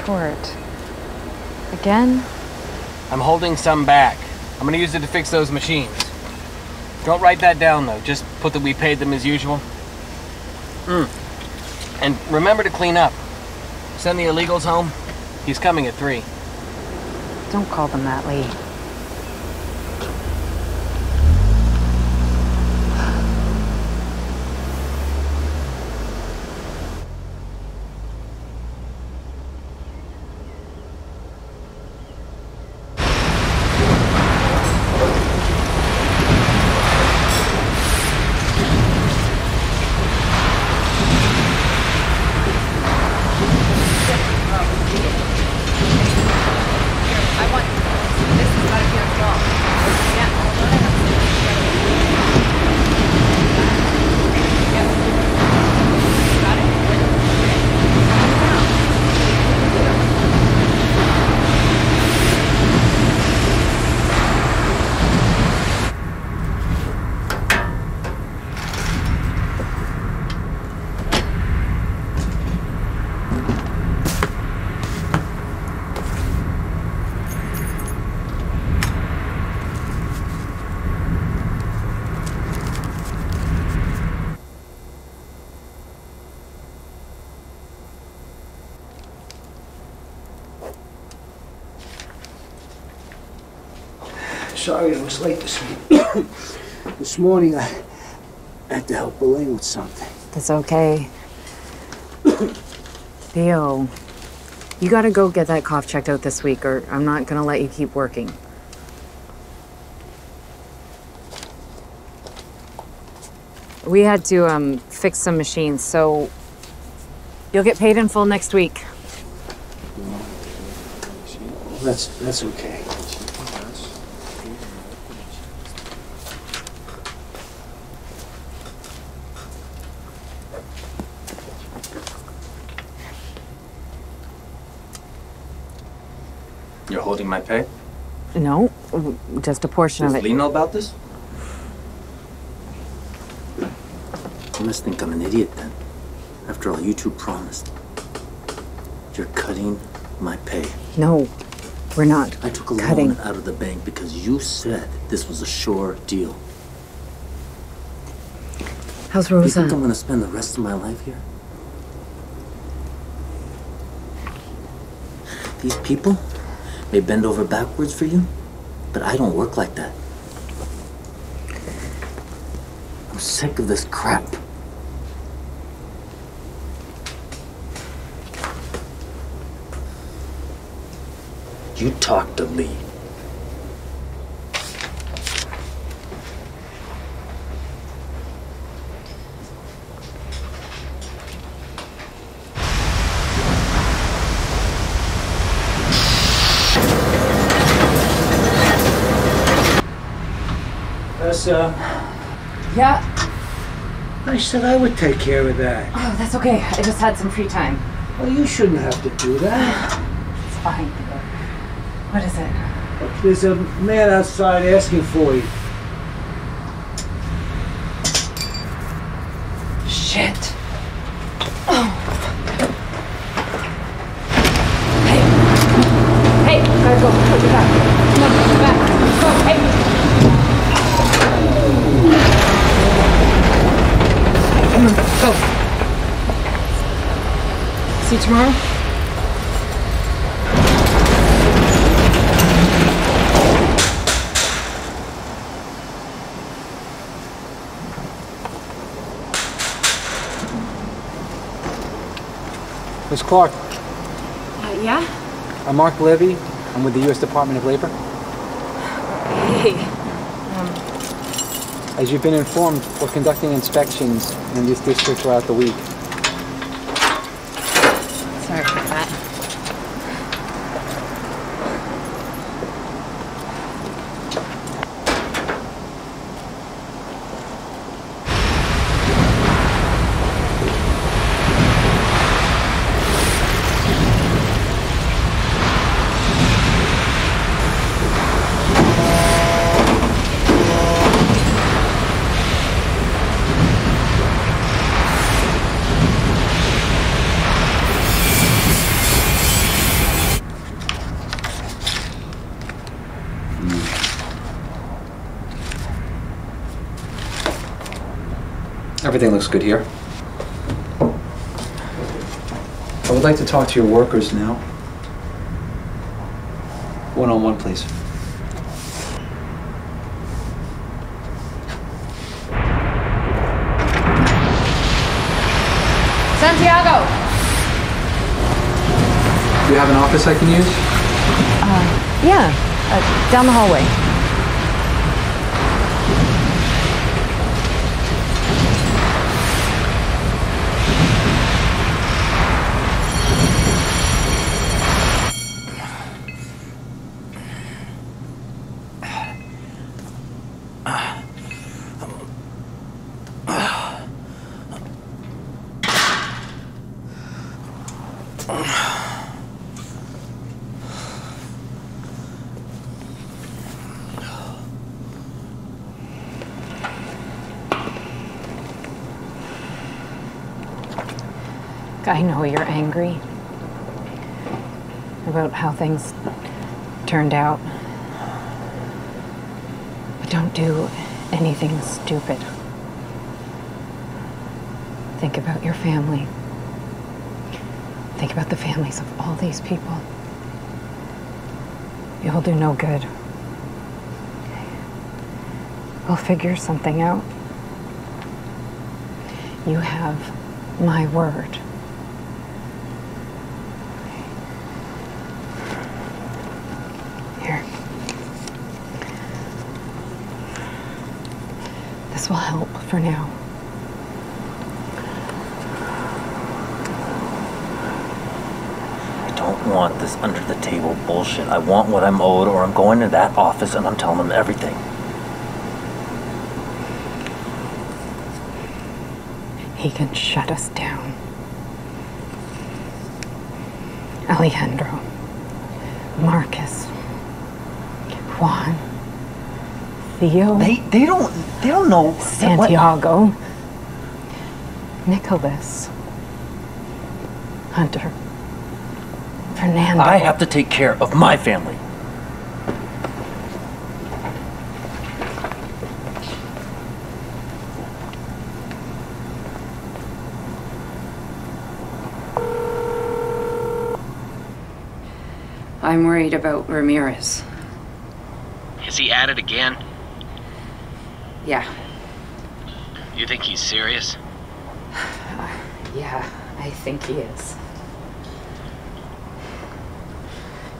retort. Again? I'm holding some back. I'm gonna use it to fix those machines. Don't write that down though, just put that we paid them as usual. Mm. And remember to clean up. Send the illegals home. He's coming at three. Don't call them that, Lee. Sorry I was late this week. this morning I had to help Elaine with something. That's okay. Theo, you gotta go get that cough checked out this week, or I'm not gonna let you keep working. We had to um, fix some machines, so you'll get paid in full next week. That's that's okay. You're holding my pay? No, just a portion Does of it. Lee know about this? You must think I'm an idiot then. After all you two promised. You're cutting my pay. No, we're not I took a cutting. loan out of the bank because you said this was a sure deal. How's Rosa? You think I'm gonna spend the rest of my life here? These people may bend over backwards for you, but I don't work like that. I'm sick of this crap. You talk to Lee. That's uh Yeah. I said I would take care of that. Oh, that's okay. I just had some free time. Well you shouldn't have to do that. It's fine. What is it? There's a man outside asking for you. Shit. Oh. Hey. Hey, gotta go. Put your back. Come on, put your back. Go. Hey. Come on, go. See you tomorrow? Miss Clark, Uh, yeah? I'm Mark Levy. I'm with the U.S. Department of Labor. Hey. As you've been informed, we're conducting inspections in this district throughout the week. Everything looks good here. I would like to talk to your workers now. One-on-one, please. Santiago! Do you have an office I can use? Yeah, uh, down the hallway. I know you're angry about how things turned out. But don't do anything stupid. Think about your family. Think about the families of all these people. You'll do no good. We'll figure something out. You have my word. Here. This will help for now. I don't want this under the table bullshit. I want what I'm owed, or I'm going to that office and I'm telling them everything. He can shut us down. Alejandro, Marcus, Juan, Theo, They they don't they don't know what- Santiago, Nicholas, Hunter, Fernando. I have to take care of my family. I'm worried about Ramirez. Is he at it again? Yeah, You think he's serious? yeah, I think he is.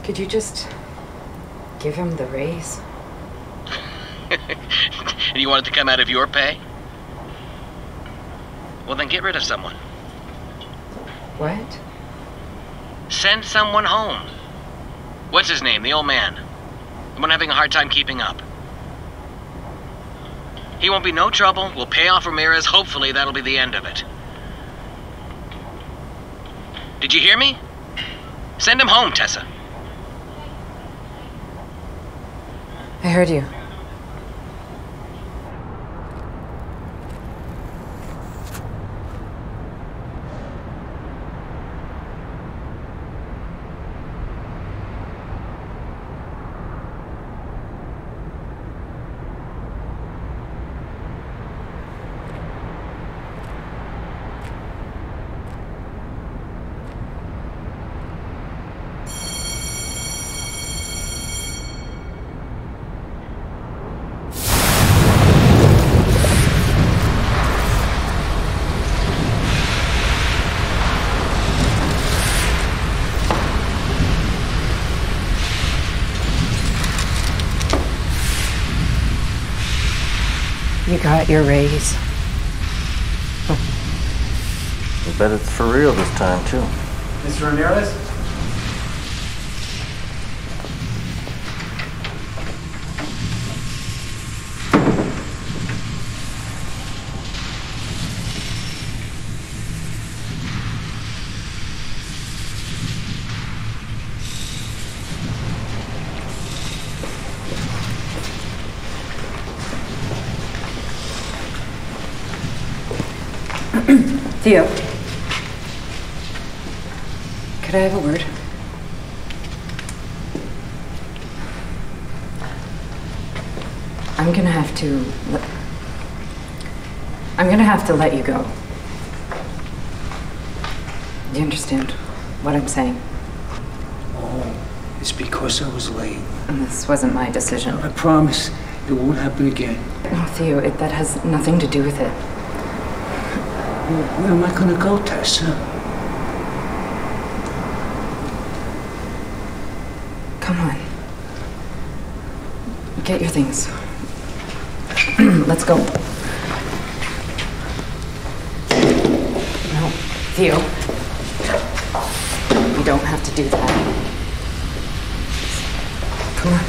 Could you just give him the raise? and you want it to come out of your pay? Well, then get rid of someone. What? Send someone home. What's his name? The old man. The one having a hard time keeping up. He won't be no trouble. We'll pay off Ramirez. Hopefully, that'll be the end of it. Did you hear me? Send him home, Tessa. I heard you. You got your raise. I bet it's for real this time too. Mr. Ramirez? Theo. Could I have a word? I'm gonna have to. Let... I'm gonna have to let you go. Do you understand what I'm saying? Oh, it's because I was late. And this wasn't my decision. I promise it won't happen again. No, Theo, it, that has nothing to do with it. Where am I gonna go, Tessa? Come on. Get your things. Let's go. No, Theo. You don't have to do that. Come on.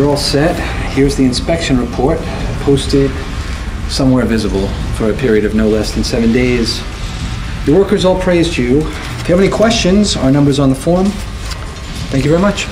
You're all set. Here's the inspection report, posted somewhere visible for a period of no less than seven days. Your workers all praised you. If you have any questions, our number's on the form. Thank you very much.